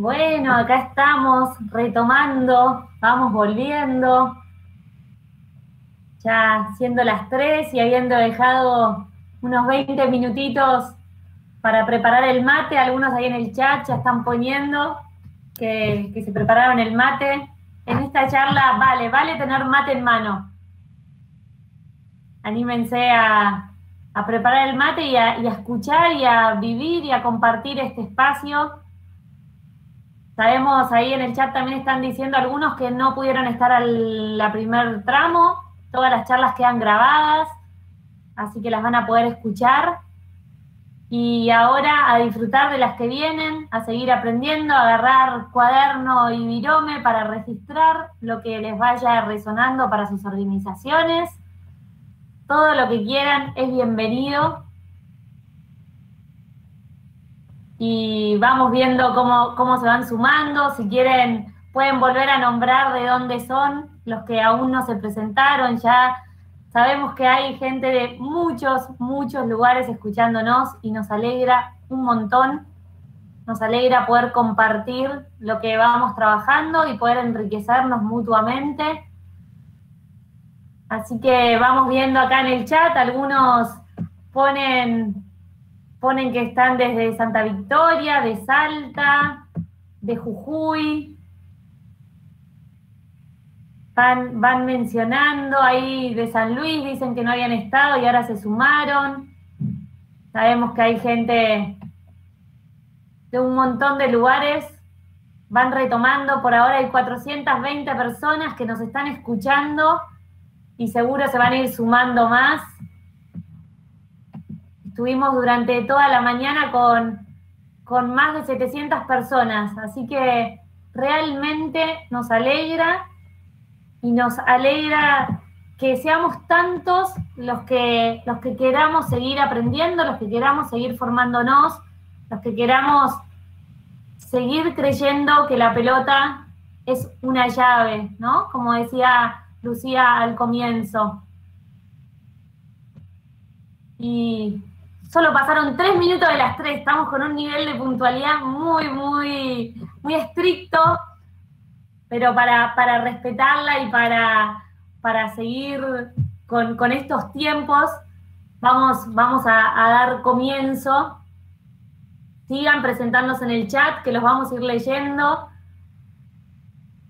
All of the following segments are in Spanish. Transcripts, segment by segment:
Bueno, acá estamos retomando, vamos volviendo. Ya siendo las 3 y habiendo dejado unos 20 minutitos para preparar el mate, algunos ahí en el chat ya están poniendo que, se prepararon el mate. En esta charla vale, vale tener mate en mano. Anímense a, preparar el mate y a, y a escuchar y a vivir y a compartir este espacio Sabemos ahí en el chat también están diciendo algunos que no pudieron estar al primer tramo. Todas las charlas quedan grabadas, así que las van a poder escuchar. Y ahora a disfrutar de las que vienen, a seguir aprendiendo, a agarrar cuaderno y virome para registrar lo que les vaya resonando para sus organizaciones. Todo lo que quieran es bienvenido y vamos viendo cómo, se van sumando. Si quieren, pueden volver a nombrar de dónde son los que aún no se presentaron. Ya sabemos que hay gente de muchos, muchos lugares escuchándonos y nos alegra un montón. Nos alegra poder compartir lo que vamos trabajando y poder enriquecernos mutuamente. Así que vamos viendo acá en el chat, algunos ponen Ponen que están desde Santa Victoria, de Salta, de Jujuy. Van, van mencionando ahí de San Luis, dicen que no habían estado y ahora se sumaron. Sabemos que hay gente de un montón de lugares. Van retomando, por ahora hay 420 personas que nos están escuchando y seguro se van a ir sumando más. Estuvimos durante toda la mañana con, con más de 700 personas, así que realmente nos alegra y nos alegra que seamos tantos los que, los que queramos seguir aprendiendo, los que queramos seguir formándonos, los que queramos seguir creyendo que la pelota es una llave, ¿no? Como decía Lucía al comienzo. Y Solo pasaron tres minutos de las tres, estamos con un nivel de puntualidad muy, muy, muy estricto, pero para, respetarla y para, para seguir con, estos tiempos, vamos, vamos a, a dar comienzo. Sigan presentándose en el chat, que los vamos a ir leyendo.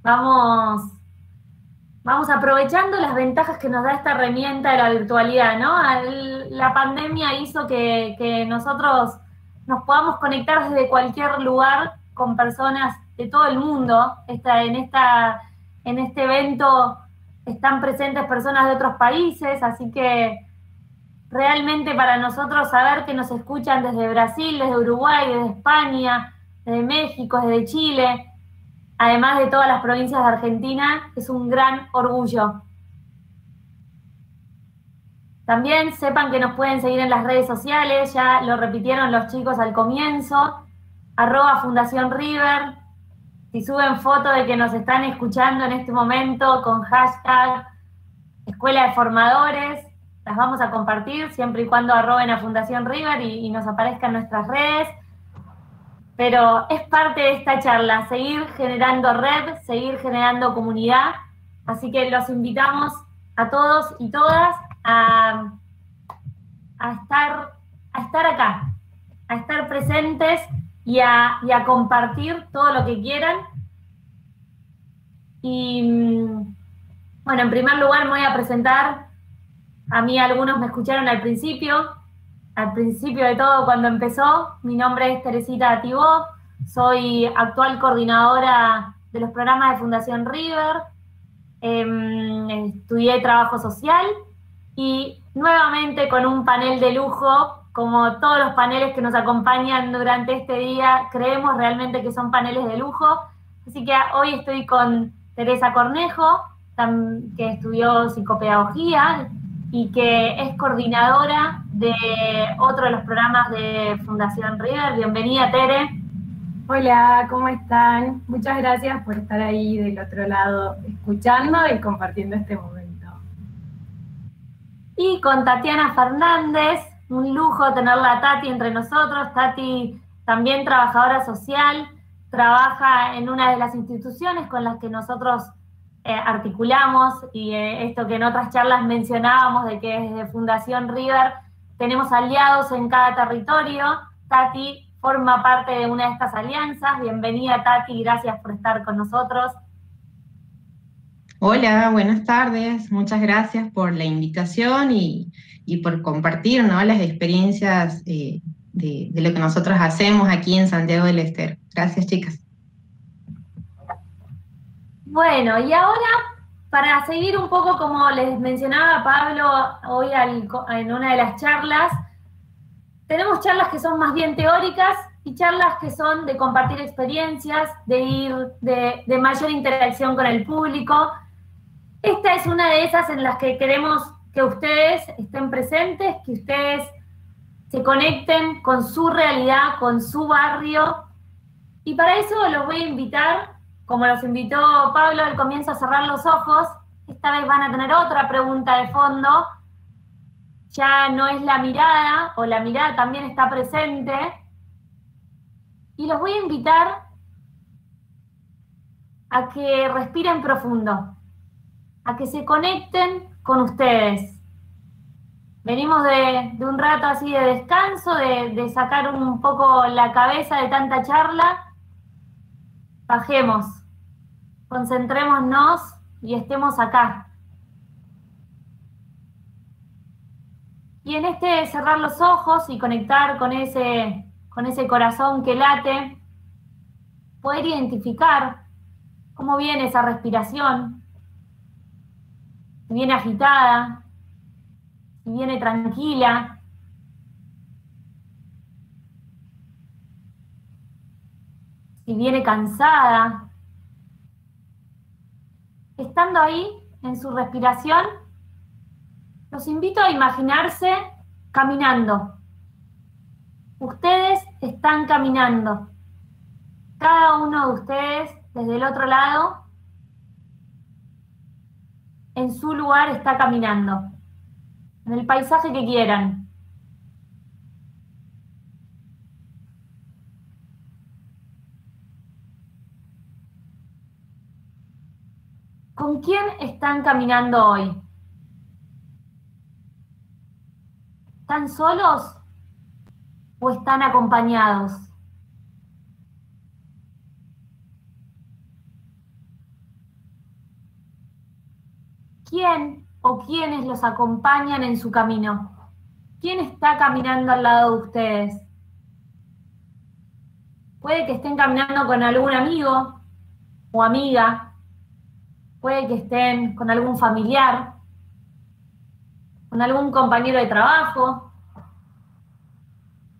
Vamos vamos aprovechando las ventajas que nos da esta herramienta de la virtualidad, ¿no? La pandemia hizo que, nosotros nos podamos conectar desde cualquier lugar con personas de todo el mundo. Esta, en, esta, en este evento están presentes personas de otros países, así que realmente para nosotros saber que nos escuchan desde Brasil, desde Uruguay, desde España, desde México, desde Chile, además de todas las provincias de Argentina, es un gran orgullo. También sepan que nos pueden seguir en las redes sociales, ya lo repitieron los chicos al comienzo, arroba Fundación River. Si suben foto de que nos están escuchando en este momento con hashtag Escuela de Formadores, las vamos a compartir siempre y cuando arroben a Fundación River y, y nos aparezcan nuestras redes pero es parte de esta charla, seguir generando red, seguir generando comunidad, así que los invitamos a todos y todas a, estar, a estar acá, a estar presentes y a, compartir todo lo que quieran. Y mm, bueno, en primer lugar me voy a presentar, a mí algunos me escucharon al principio, al principio de todo cuando empezó. Mi nombre es Teresita Tibó, soy actual coordinadora de los programas de Fundación River, em, estudié trabajo social y nuevamente con un panel de lujo, como todos los paneles que nos acompañan durante este día, creemos realmente que son paneles de lujo. Así que hoy estoy con Teresa Cornejo, que estudió psicopedagogía, y que es coordinadora de otro de los programas de Fundación River. Bienvenida, Tere. Hola, ¿cómo están? Muchas gracias por estar ahí del otro lado escuchando y compartiendo este momento. Y con Tatiana Fernández, un lujo tenerla a Tati entre nosotros. Tati también trabajadora social, trabaja en una de las instituciones con las que nosotros eh, articulamos y eh, esto que en otras charlas mencionábamos de que desde Fundación River tenemos aliados en cada territorio. Tati forma parte de una de estas alianzas. Bienvenida Tati, gracias por estar con nosotros. Hola, buenas tardes. Muchas gracias por la invitación y, por compartir las experiencias eh, de, lo que nosotros hacemos aquí en Santiago del Estero. Gracias, chicas. Bueno, y ahora, para seguir un poco como les mencionaba Pablo hoy en una de las charlas, tenemos charlas que son más bien teóricas y charlas que son de compartir experiencias, de ir, de, de mayor interacción con el público. Esta es una de esas en las que queremos que ustedes estén presentes, que ustedes se conecten con su realidad, con su barrio. Y para eso los voy a invitar como los invitó Pablo al comienzo a cerrar los ojos, esta vez van a tener otra pregunta de fondo. Ya no es la mirada, o la mirada también está presente. Y los voy a invitar a que respiren profundo, a que se conecten con ustedes. Venimos de, un rato así de descanso, de, de sacar un poco la cabeza de tanta charla. Bajemos concentrémonos y estemos acá. Y en este cerrar los ojos y conectar con ese, con ese corazón que late, poder identificar cómo viene esa respiración, si viene agitada, si viene tranquila, si viene cansada, estando ahí en su respiración, los invito a imaginarse caminando. Ustedes están caminando. Cada uno de ustedes desde el otro lado, en su lugar está caminando, en el paisaje que quieran. ¿Con quién están caminando hoy? ¿Están solos o están acompañados? ¿Quién o quiénes los acompañan en su camino? ¿Quién está caminando al lado de ustedes? Puede que estén caminando con algún amigo o amiga, puede que estén con algún familiar, con algún compañero de trabajo,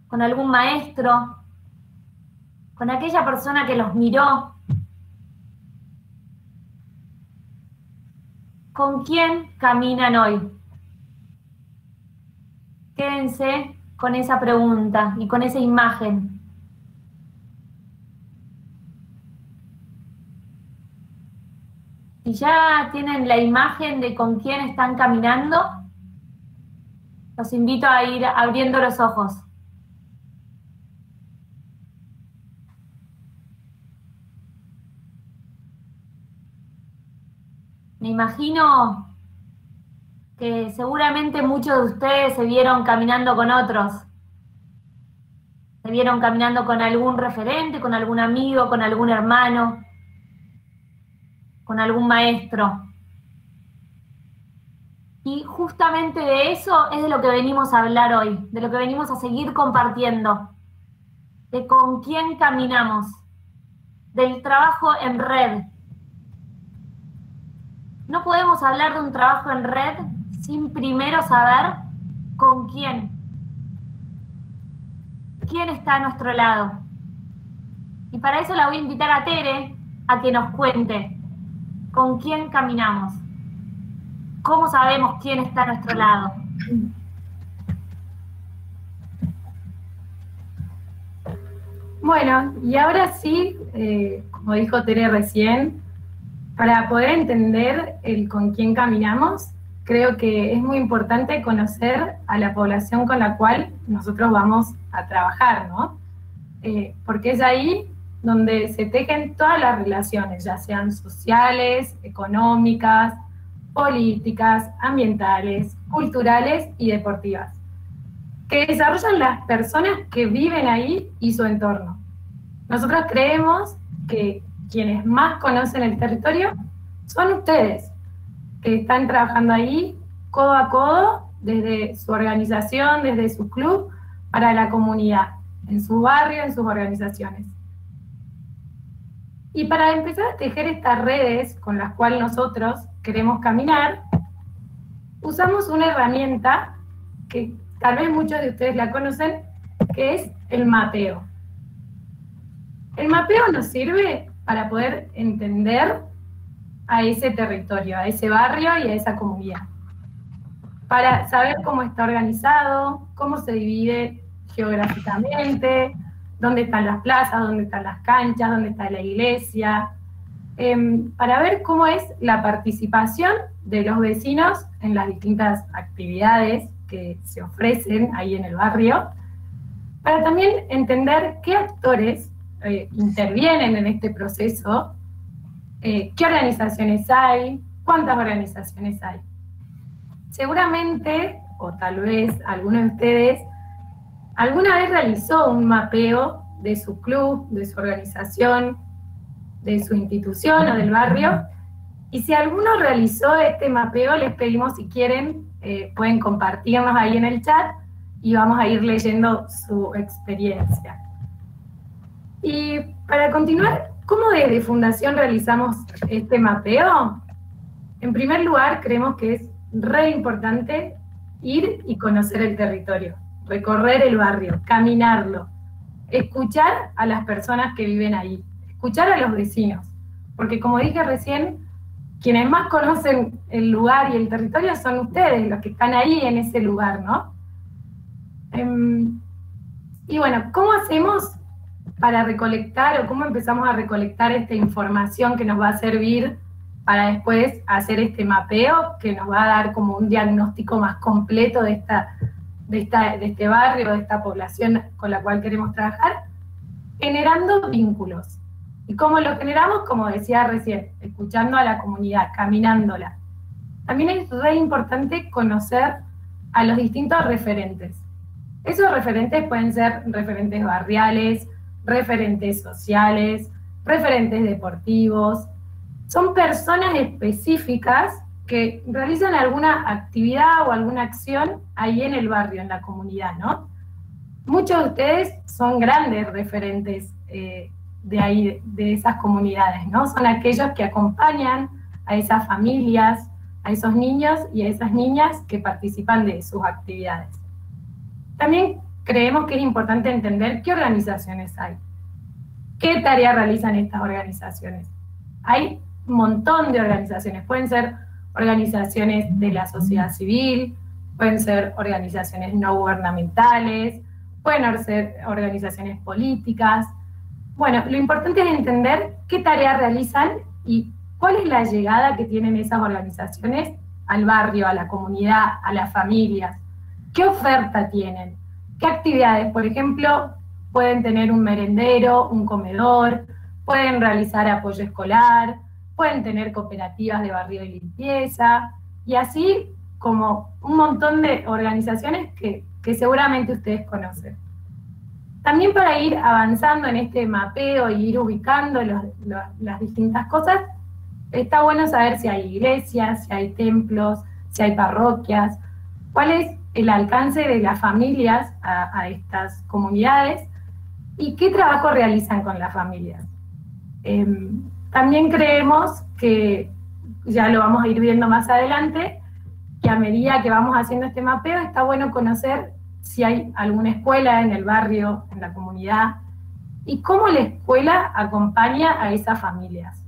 con algún maestro, con aquella persona que los miró. ¿Con quién caminan hoy? Quédense con esa pregunta y con esa imagen. Si ya tienen la imagen de con quién están caminando, los invito a ir abriendo los ojos. Me imagino que seguramente muchos de ustedes se vieron caminando con otros. Se vieron caminando con algún referente, con algún amigo, con algún hermano con algún maestro. Y justamente de eso es de lo que venimos a hablar hoy, de lo que venimos a seguir compartiendo, de con quién caminamos, del trabajo en red. No podemos hablar de un trabajo en red sin primero saber con quién. ¿Quién está a nuestro lado? Y para eso la voy a invitar a Tere a que nos cuente con quién caminamos, cómo sabemos quién está a nuestro lado. Bueno, y ahora sí, eh, como dijo Tere recién, para poder entender el con quién caminamos, creo que es muy importante conocer a la población con la cual nosotros vamos a trabajar, ¿no? Eh, porque es ahí donde se tejen todas las relaciones, ya sean sociales, económicas, políticas, ambientales, culturales y deportivas, que desarrollan las personas que viven ahí y su entorno. Nosotros creemos que quienes más conocen el territorio son ustedes, que están trabajando ahí codo a codo desde su organización, desde su club, para la comunidad, en su barrio, en sus organizaciones. Y para empezar a tejer estas redes con las cuales nosotros queremos caminar, usamos una herramienta que tal vez muchos de ustedes la conocen, que es el mapeo. El mapeo nos sirve para poder entender a ese territorio, a ese barrio y a esa comunidad. Para saber cómo está organizado, cómo se divide geográficamente, dónde están las plazas, dónde están las canchas, dónde está la iglesia, em, para ver cómo es la participación de los vecinos en las distintas actividades que se ofrecen ahí en el barrio, para también entender qué actores eh, intervienen en este proceso, eh, qué organizaciones hay, cuántas organizaciones hay. Seguramente, o tal vez alguno de ustedes, alguna vez realizó un mapeo de su club, de su organización, de su institución o del barrio. Y si alguno realizó este mapeo, les pedimos si quieren, eh, pueden compartirnos ahí en el chat y vamos a ir leyendo su experiencia. Y para continuar, ¿cómo desde Fundación realizamos este mapeo? En primer lugar, creemos que es re importante ir y conocer el territorio recorrer el barrio, caminarlo, escuchar a las personas que viven ahí, escuchar a los vecinos, porque como dije recién, quienes más conocen el lugar y el territorio son ustedes, los que están ahí en ese lugar, ¿no? Em, y bueno, ¿cómo hacemos para recolectar o cómo empezamos a recolectar esta información que nos va a servir para después hacer este mapeo que nos va a dar como un diagnóstico más completo de esta de, este barrio, de esta población con la cual queremos trabajar, generando vínculos. ¿Y cómo lo generamos? Como decía recién, escuchando a la comunidad, caminándola. También es re importante conocer a los distintos referentes. Esos referentes pueden ser referentes barriales, referentes sociales, referentes deportivos. Son personas específicas que realizan alguna actividad o alguna acción ahí en el barrio, en la comunidad, ¿no? Muchos de ustedes son grandes referentes eh, de ahí, de esas comunidades, ¿no? Son aquellos que acompañan a esas familias, a esos niños y a esas niñas que participan de sus actividades. También creemos que es importante entender qué organizaciones hay, qué tareas realizan estas organizaciones. Hay un montón de organizaciones, pueden ser organizaciones de la sociedad civil, pueden ser organizaciones no gubernamentales, pueden ser organizaciones políticas. Bueno, lo importante es entender qué tareas realizan y cuál es la llegada que tienen esas organizaciones al barrio, a la comunidad, a las familias. ¿Qué oferta tienen? ¿Qué actividades? Por ejemplo, pueden tener un merendero, un comedor, pueden realizar apoyo escolar, pueden tener cooperativas de barrio de limpieza, y así como un montón de organizaciones que, seguramente ustedes conocen. También para ir avanzando en este mapeo y ir ubicando las distintas cosas, está bueno saber si hay iglesias, si hay templos, si hay parroquias, cuál es el alcance de las familias a, estas comunidades y qué trabajo realizan con las familias. Em, también creemos que, ya lo vamos a ir viendo más adelante, que a medida que vamos haciendo este mapeo está bueno conocer si hay alguna escuela en el barrio, en la comunidad, y cómo la escuela acompaña a esas familias.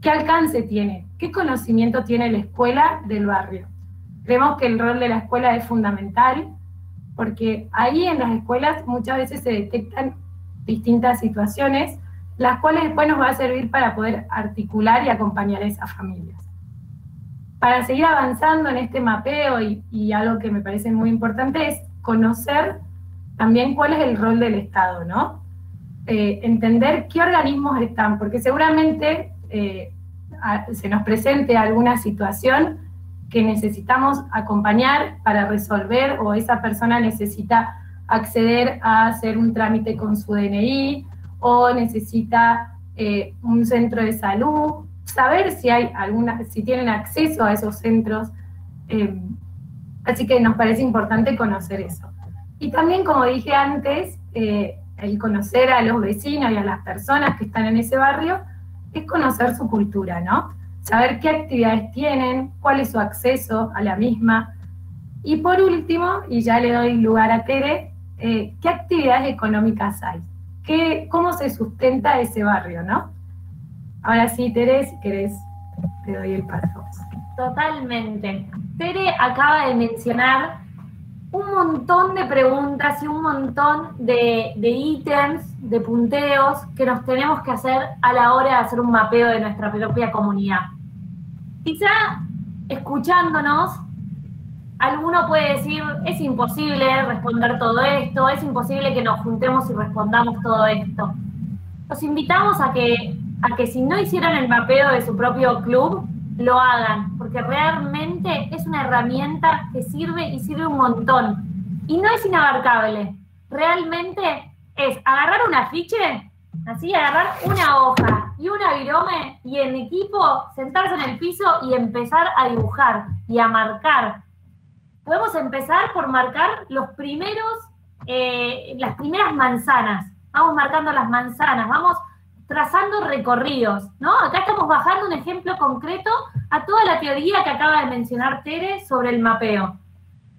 ¿Qué alcance tiene? ¿Qué conocimiento tiene la escuela del barrio? Creemos que el rol de la escuela es fundamental porque ahí en las escuelas muchas veces se detectan distintas situaciones las cuales después nos va a servir para poder articular y acompañar a esas familias. Para seguir avanzando en este mapeo y, algo que me parece muy importante es conocer también cuál es el rol del Estado, ¿no? eh, entender qué organismos están, porque seguramente eh, se nos presente alguna situación que necesitamos acompañar para resolver o esa persona necesita acceder a hacer un trámite con su DNI o necesita eh, un centro de salud, saber si hay alguna, si tienen acceso a esos centros. Eh, así que nos parece importante conocer eso. Y también, como dije antes, eh, el conocer a los vecinos y a las personas que están en ese barrio es conocer su cultura, ¿no? Saber qué actividades tienen, cuál es su acceso a la misma. Y por último, y ya le doy lugar a Tere, ¿qué actividades económicas hay? ¿Qué, ¿Cómo se sustenta ese barrio, no? Ahora sí, Tere, si querés, te doy el paso. Totalmente. Tere acaba de mencionar un montón de preguntas y un montón de, de ítems, de punteos que nos tenemos que hacer a la hora de hacer un mapeo de nuestra propia comunidad. Quizá escuchándonos alguno puede decir, es imposible responder todo esto, es imposible que nos juntemos y respondamos todo esto. Los invitamos a que, a que si no hicieron el mapeo de su propio club, lo hagan, porque realmente es una herramienta que sirve y sirve un montón. Y no es inabarcable. Realmente es agarrar un afiche, así, agarrar una hoja y una virome y en equipo sentarse en el piso y empezar a dibujar y a marcar podemos empezar por marcar los primeros, eh, las primeras manzanas. Vamos marcando las manzanas, vamos trazando recorridos, ¿no? Acá estamos bajando un ejemplo concreto a toda la teoría que acaba de mencionar Tere sobre el mapeo.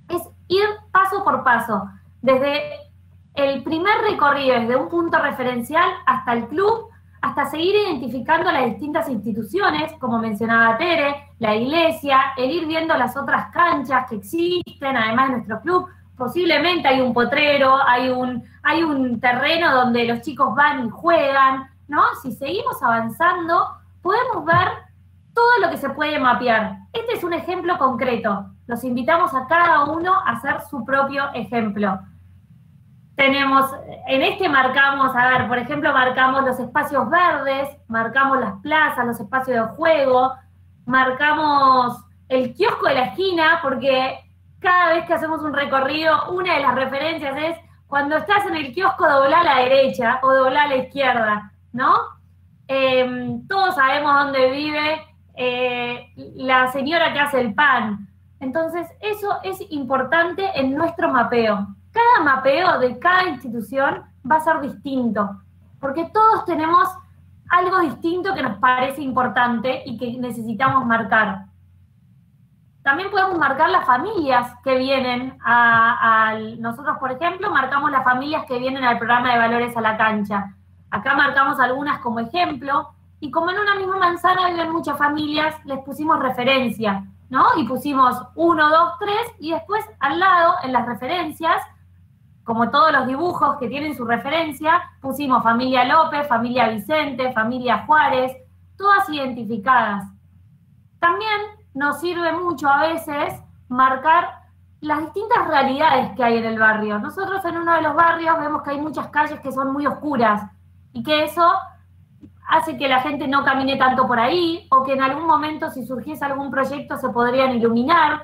Es ir paso por paso, desde el primer recorrido, desde un punto referencial hasta el club, hasta seguir identificando las distintas instituciones, como mencionaba Tere, la iglesia, el ir viendo las otras canchas que existen, además de nuestro club. Posiblemente hay un potrero, hay un, hay un terreno donde los chicos van y juegan, ¿no? Si seguimos avanzando, podemos ver todo lo que se puede mapear. Este es un ejemplo concreto. Los invitamos a cada uno a hacer su propio ejemplo tenemos, en este marcamos, a ver, por ejemplo, marcamos los espacios verdes, marcamos las plazas, los espacios de juego, marcamos el kiosco de la esquina, porque cada vez que hacemos un recorrido, una de las referencias es cuando estás en el kiosco dobla a la derecha o dobla a la izquierda, ¿no? Em, todos sabemos dónde vive eh, la señora que hace el pan. Entonces, eso es importante en nuestro mapeo cada mapeo de cada institución va a ser distinto, porque todos tenemos algo distinto que nos parece importante y que necesitamos marcar. También podemos marcar las familias que vienen a, nosotros, por ejemplo, marcamos las familias que vienen al programa de valores a la cancha. Acá marcamos algunas como ejemplo, y como en una misma manzana viven muchas familias, les pusimos referencia, ¿no? Y pusimos uno, dos, tres, y después al lado, en las referencias, como todos los dibujos que tienen su referencia, pusimos familia López, familia Vicente, familia Juárez, todas identificadas. También nos sirve mucho a veces marcar las distintas realidades que hay en el barrio. Nosotros en uno de los barrios vemos que hay muchas calles que son muy oscuras y que eso hace que la gente no camine tanto por ahí o que en algún momento si surgiese algún proyecto se podrían iluminar.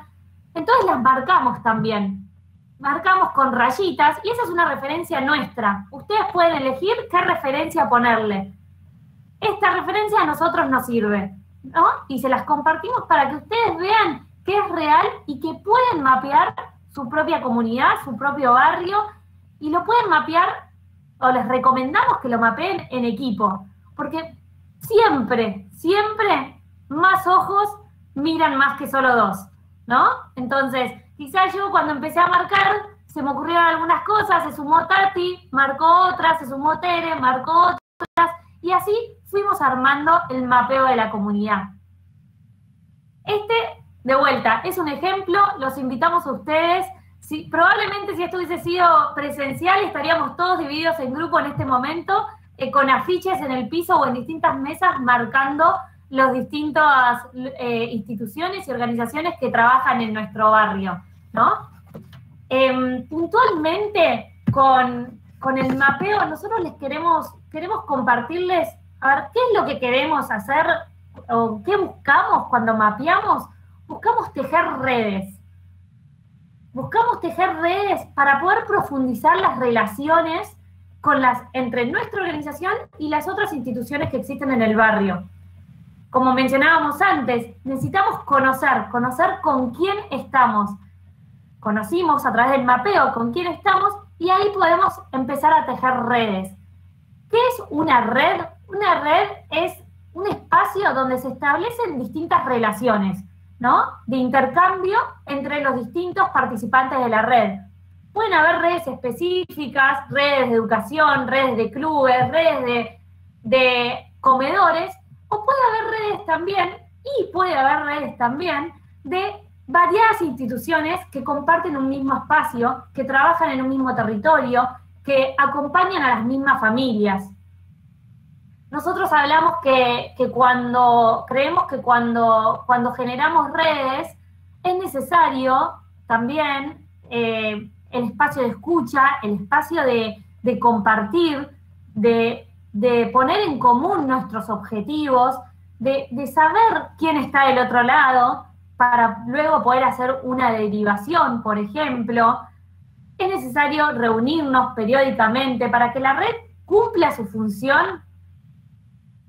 Entonces las marcamos también marcamos con rayitas y esa es una referencia nuestra. Ustedes pueden elegir qué referencia ponerle. Esta referencia a nosotros nos sirve, ¿no? Y se las compartimos para que ustedes vean que es real y que pueden mapear su propia comunidad, su propio barrio y lo pueden mapear o les recomendamos que lo mapeen en equipo, porque siempre, siempre más ojos miran más que solo dos, ¿no? Entonces, Quizás yo cuando empecé a marcar se me ocurrieron algunas cosas, se sumó Tati, marcó otras, se sumó Tere, marcó otras, y así fuimos armando el mapeo de la comunidad. Este, de vuelta, es un ejemplo, los invitamos a ustedes. Probablemente si esto hubiese sido presencial, estaríamos todos divididos en grupo en este momento, eh, con afiches en el piso o en distintas mesas marcando las distintas eh, instituciones y organizaciones que trabajan en nuestro barrio. ¿No? Em, puntualmente con con el mapeo nosotros les queremos, queremos compartirles, a ver, ¿qué es lo que queremos hacer o qué buscamos cuando mapeamos? Buscamos tejer redes. Buscamos tejer redes para poder profundizar las relaciones con las, entre nuestra organización y las otras instituciones que existen en el barrio. Como mencionábamos antes, necesitamos conocer, conocer con quién estamos. Conocimos a través del mapeo con quién estamos y ahí podemos empezar a tejer redes. ¿Qué es una red? Una red es un espacio donde se establecen distintas relaciones, ¿no? De intercambio entre los distintos participantes de la red. Pueden haber redes específicas, redes de educación, redes de clubes, redes de, de comedores, o puede haber redes también, y puede haber redes también, de variadas instituciones que comparten un mismo espacio, que trabajan en un mismo territorio, que acompañan a las mismas familias. Nosotros hablamos que, cuando, creemos que cuando, cuando generamos redes, es necesario también eh, el espacio de escucha, el espacio de, compartir, de, poner en común nuestros objetivos, de, saber quién está del otro lado, para luego poder hacer una derivación, por ejemplo. Es necesario reunirnos periódicamente para que la red cumpla su función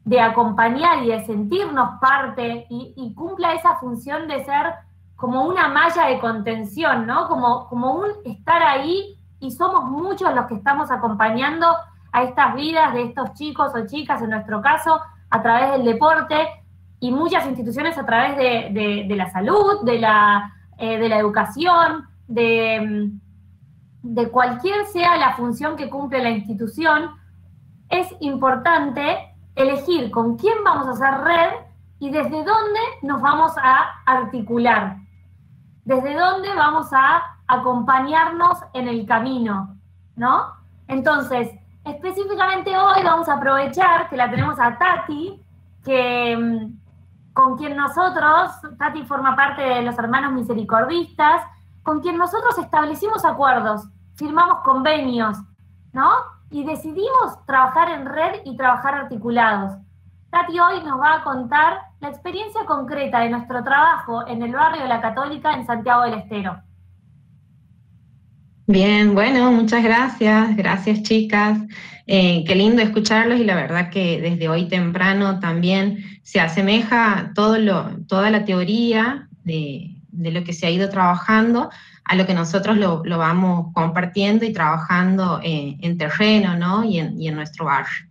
de acompañar y de sentirnos parte y, cumpla esa función de ser como una malla de contención, ¿no? Como, como un estar ahí y somos muchos los que estamos acompañando a estas vidas de estos chicos o chicas, en nuestro caso, a través del deporte y muchas instituciones a través de, la salud, de la, eh, de la educación, de, de cualquier sea la función que cumple la institución, es importante elegir con quién vamos a hacer red y desde dónde nos vamos a articular desde dónde vamos a acompañarnos en el camino, ¿no? Entonces, específicamente hoy vamos a aprovechar que la tenemos a Tati, que mm, con quien nosotros, Tati forma parte de los hermanos misericordistas, con quien nosotros establecimos acuerdos, firmamos convenios, ¿no? Y decidimos trabajar en red y trabajar articulados. Tati hoy nos va a contar la experiencia concreta de nuestro trabajo en el barrio la Católica en Santiago del Estero. Bien, bueno, muchas gracias, gracias chicas. Eh, qué lindo escucharlos y la verdad que desde hoy temprano también se asemeja todo lo, toda la teoría de, lo que se ha ido trabajando a lo que nosotros lo, vamos compartiendo y trabajando en terreno ¿no? y, en, nuestro barrio.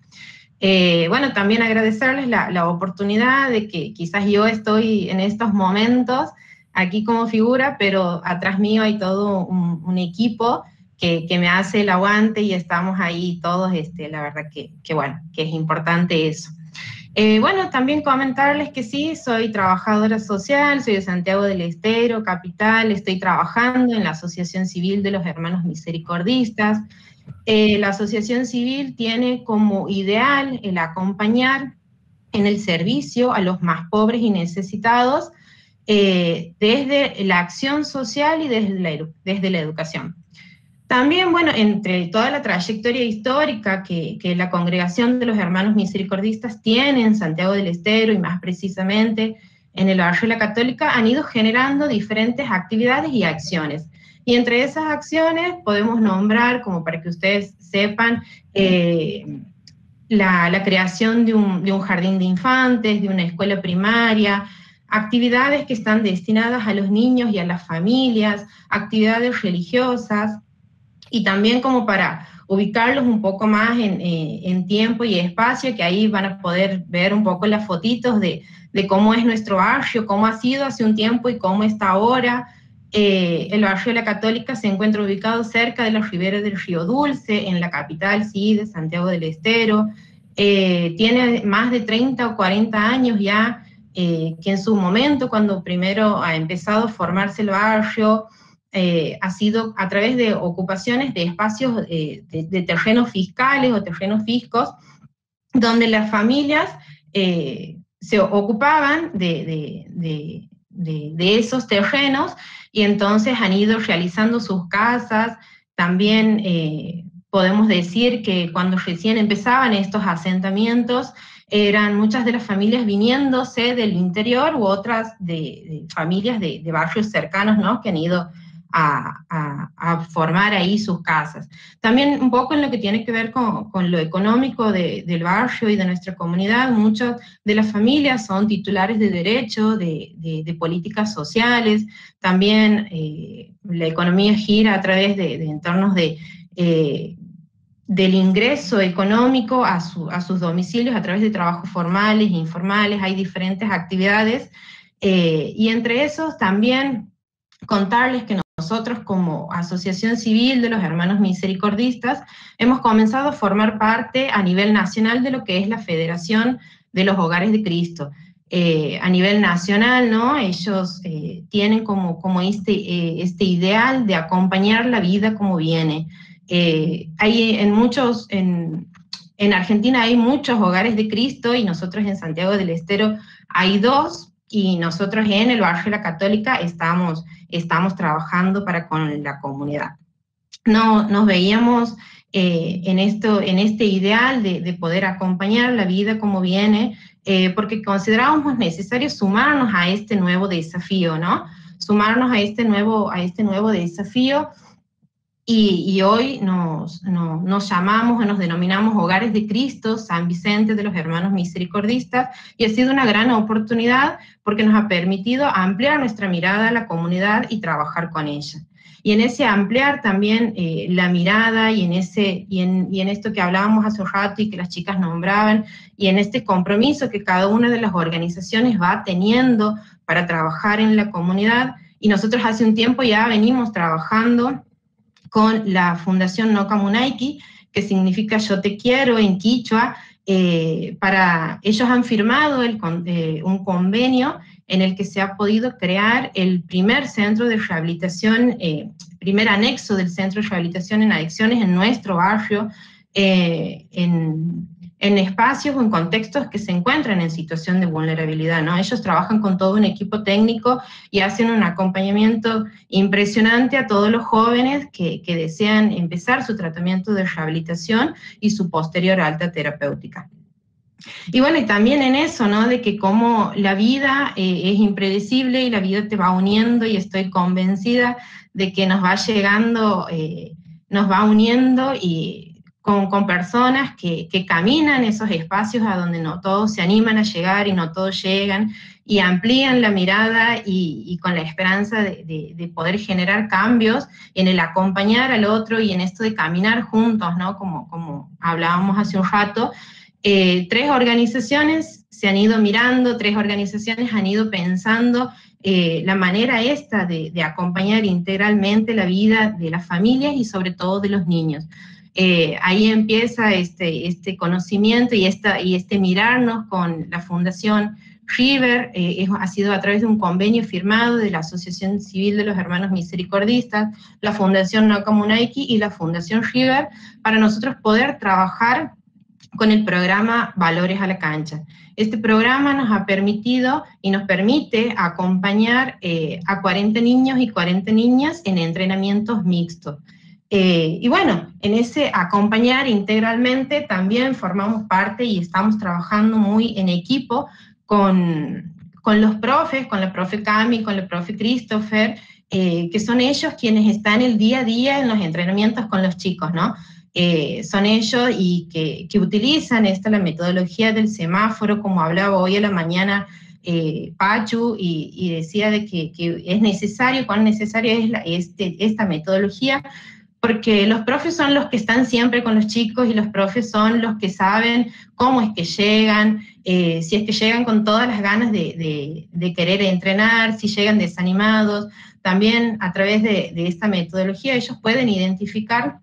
Eh, bueno, también agradecerles la, oportunidad de que quizás yo estoy en estos momentos aquí como figura, pero atrás mío hay todo un, equipo que, me hace el aguante y estamos ahí todos, este, la verdad que, bueno, que es importante eso. Eh, bueno, también comentarles que sí, soy trabajadora social, soy de Santiago del Estero, capital, estoy trabajando en la Asociación Civil de los Hermanos Misericordistas, eh, la asociación civil tiene como ideal el acompañar en el servicio a los más pobres y necesitados eh, desde la acción social y desde la, desde la educación. También, bueno, entre toda la trayectoria histórica que, que, la congregación de los hermanos misericordistas tiene en Santiago del Estero y más precisamente en el barrio de la Católica, han ido generando diferentes actividades y acciones. Y entre esas acciones podemos nombrar, como para que ustedes sepan, eh, la, creación de un, de un jardín de infantes, de una escuela primaria, actividades que están destinadas a los niños y a las familias, actividades religiosas, y también como para ubicarlos un poco más en, eh, en, tiempo y espacio, que ahí van a poder ver un poco las fotitos de, de, cómo es nuestro barrio, cómo ha sido hace un tiempo y cómo está ahora, eh, el barrio de la Católica se encuentra ubicado cerca de los riberas del Río Dulce, en la capital, sí, de Santiago del Estero. Eh, tiene más de 30 o 40 años ya, eh, que en su momento, cuando primero ha empezado a formarse el barrio, ha sido a través de ocupaciones de espacios de, terrenos fiscales o terrenos fiscos, donde las familias se ocupaban de, de esos terrenos y entonces han ido realizando sus casas, también eh, podemos decir que cuando recién empezaban estos asentamientos, eran muchas de las familias viniéndose del interior u otras de, familias de, barrios cercanos, ¿no? Que han ido a, formar ahí sus casas. También un poco en lo que tiene que ver con, lo económico del barrio y de nuestra comunidad, muchas de las familias son titulares de derecho, de, políticas sociales, también eh, la economía gira a través de, entornos de... Eh, del ingreso económico a, sus domicilios a través de trabajos formales e informales, hay diferentes actividades, eh, y entre esos también contarles que nosotros como Asociación Civil de los Hermanos Misericordistas hemos comenzado a formar parte a nivel nacional de lo que es la Federación de los Hogares de Cristo. Eh, a nivel nacional, ¿no? Ellos eh, tienen como, como este, este ideal de acompañar la vida como viene, eh, hay en muchos, en, Argentina hay muchos hogares de Cristo y nosotros en Santiago del Estero hay dos y nosotros en el barrio de la Católica estamos, estamos trabajando para con la comunidad. No, nos veíamos eh, en, esto, en este ideal de, poder acompañar la vida como viene, eh, porque considerábamos necesario sumarnos a este nuevo desafío, ¿no? Sumarnos a este nuevo, a este nuevo desafío y, hoy nos, nos, llamamos o nos denominamos Hogares de Cristo, San Vicente de los Hermanos Misericordistas, y ha sido una gran oportunidad porque nos ha permitido ampliar nuestra mirada a la comunidad y trabajar con ella. Y en ese ampliar también eh, la mirada y en, ese, y en, y en esto que hablábamos hace un rato y que las chicas nombraban, y en este compromiso que cada una de las organizaciones va teniendo para trabajar en la comunidad, y nosotros hace un tiempo ya venimos trabajando con la Fundación No Kamunaiki, que significa Yo te quiero en Quichua. Eh, para, ellos han firmado eh, un convenio en el que se ha podido crear el primer centro de rehabilitación, eh, primer anexo del centro de rehabilitación en adicciones en nuestro barrio, en, en espacios o en contextos que se encuentran en situación de vulnerabilidad, ¿no? Ellos trabajan con todo un equipo técnico y hacen un acompañamiento impresionante a todos los jóvenes que, desean empezar su tratamiento de rehabilitación y su posterior alta terapéutica. Y bueno, y también en eso, ¿no? De que como la vida eh, es impredecible y la vida te va uniendo y estoy convencida de que nos va llegando, eh, nos va uniendo y con, personas que, caminan esos espacios a donde no todos se animan a llegar y no todos llegan y amplían la mirada y, con la esperanza de, poder generar cambios en el acompañar al otro y en esto de caminar juntos, ¿no? Como, como hablábamos hace un rato, eh, tres organizaciones se han ido mirando, tres organizaciones han ido pensando eh, la manera esta de, de acompañar integralmente la vida de las familias y sobre todo de los niños. Eh, ahí empieza este, este conocimiento y, este mirarnos con la Fundación River, eh, ha sido a través de un convenio firmado de la Asociación Civil de los Hermanos Misericordistas, la Fundación No Comunaiki y la Fundación River, para nosotros poder trabajar con el programa Valores a la Cancha. Este programa nos ha permitido y nos permite acompañar eh, a 40 niños y 40 niñas en entrenamientos mixtos. Eh, y bueno, en ese acompañar integralmente también formamos parte y estamos trabajando muy en equipo con, con los profes, con la profe Cami, con el profe Christopher, eh, que son ellos quienes están el día a día en los entrenamientos con los chicos, ¿no? Eh, son ellos y que, que, utilizan esta la metodología del semáforo, como hablaba hoy a la mañana Pachu, y, decía de que, que, es necesario, cuán necesaria es la, este, esta metodología, porque los profes son los que están siempre con los chicos y los profes son los que saben cómo es que llegan, eh, si es que llegan con todas las ganas de, querer entrenar, si llegan desanimados. También a través de, esta metodología ellos pueden identificar